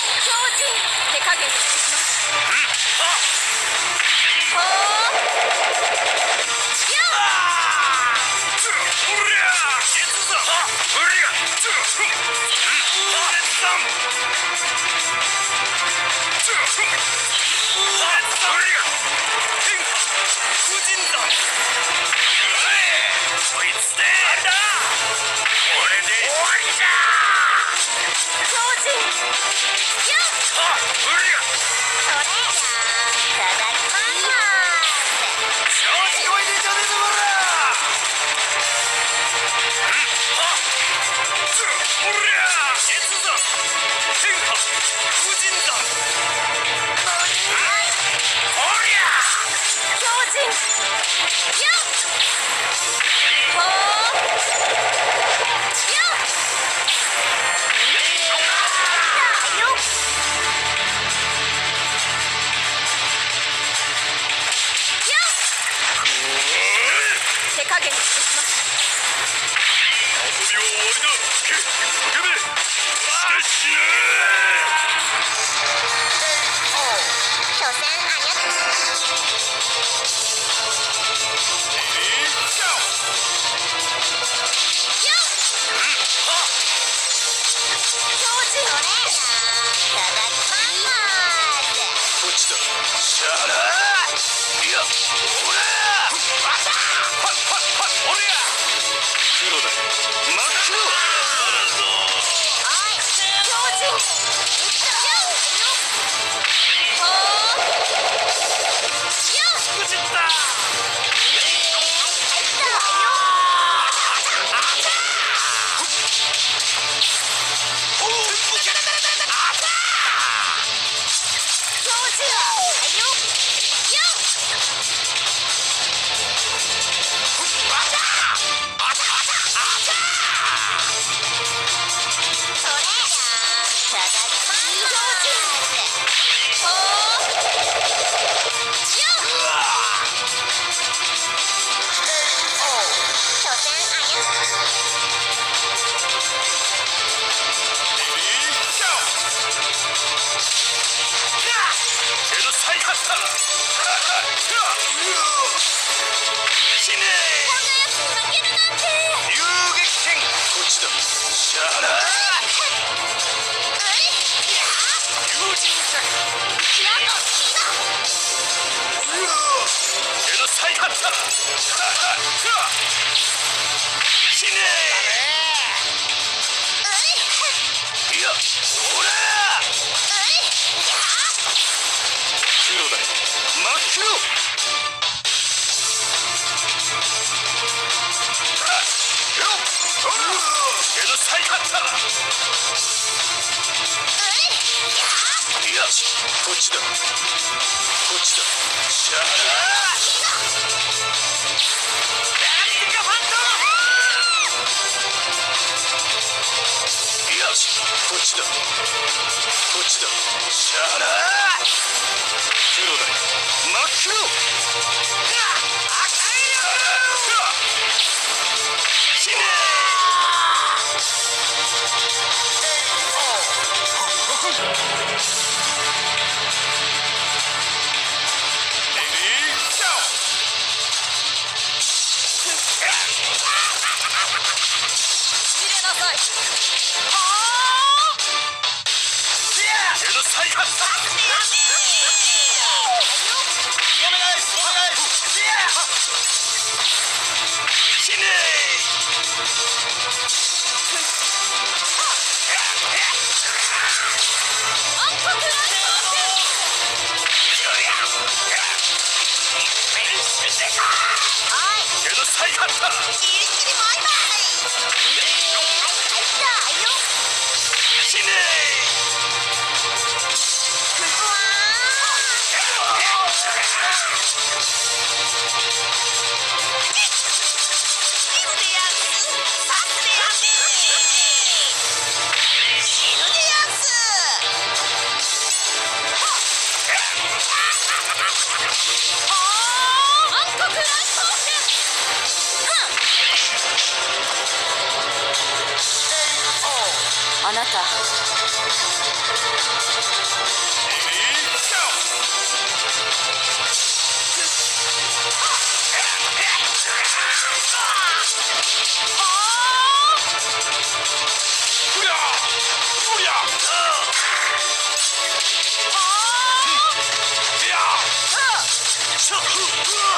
手加減してきますほーや強靭や。それ。やいただます。はい最高だよしこっちだ。こっちだ。シャラよしこっちだ。こっちだシャラ Ay, ay, ay. Shut up.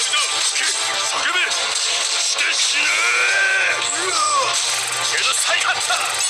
けなさいはった。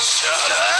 Shut up!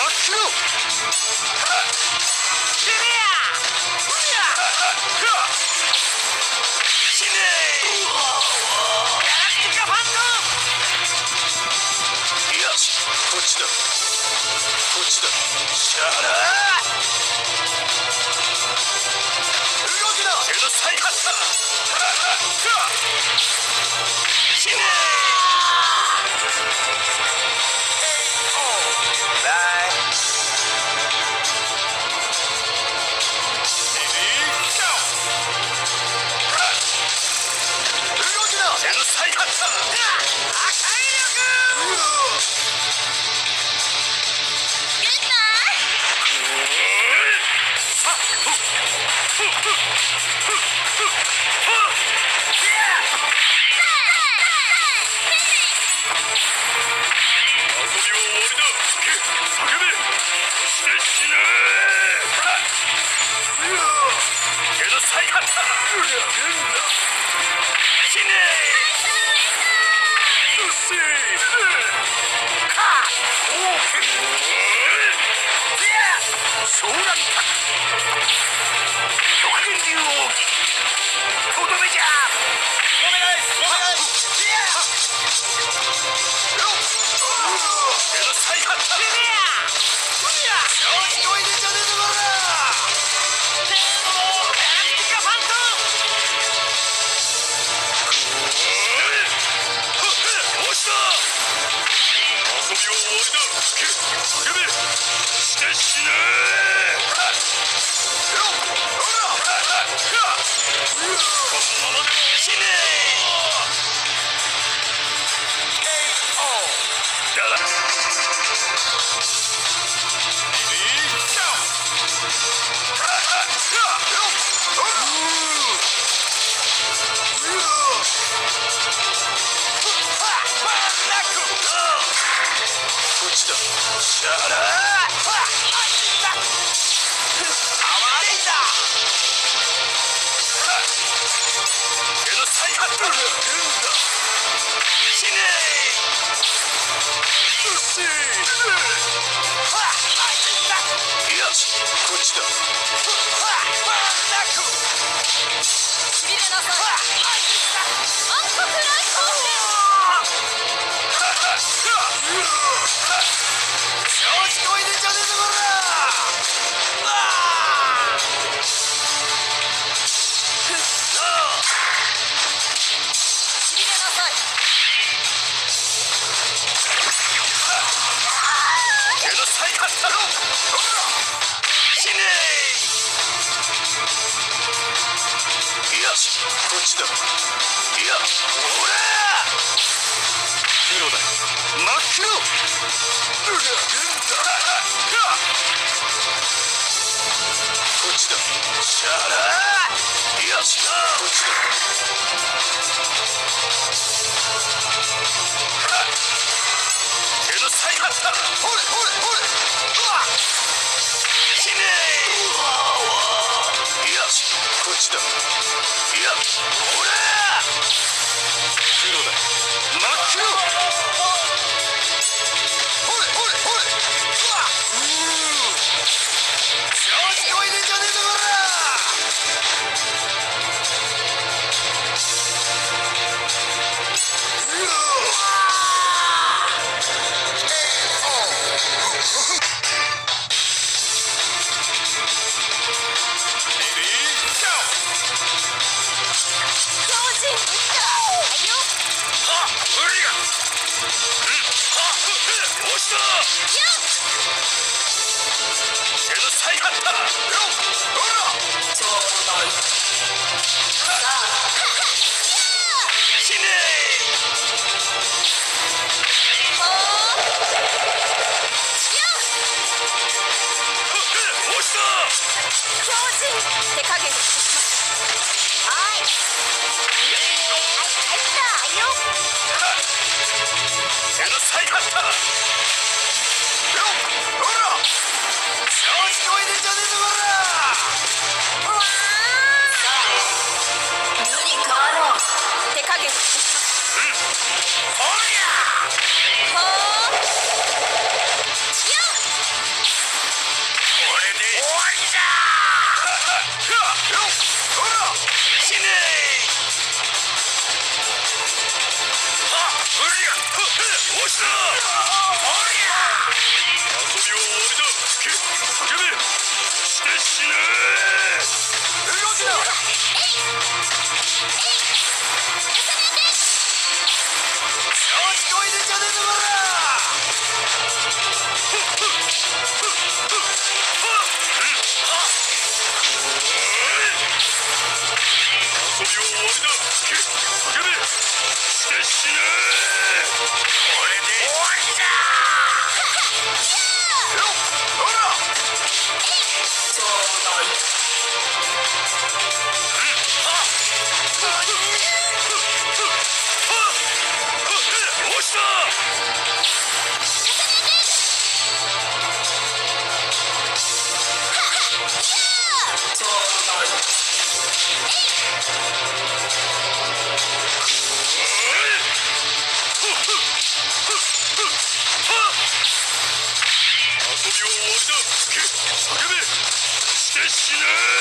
Mark Fluke. 소란다 Thank you. Yes, good stuff. Hold it, hold it, hold it! Ah! 手加減をし。てきますはいの最果だ。Stop! 死ね